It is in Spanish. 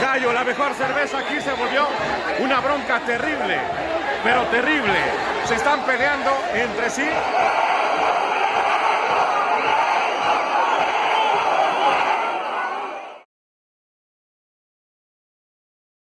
Gallo, la mejor cerveza aquí se volvió una bronca terrible, pero terrible. Se están peleando entre sí.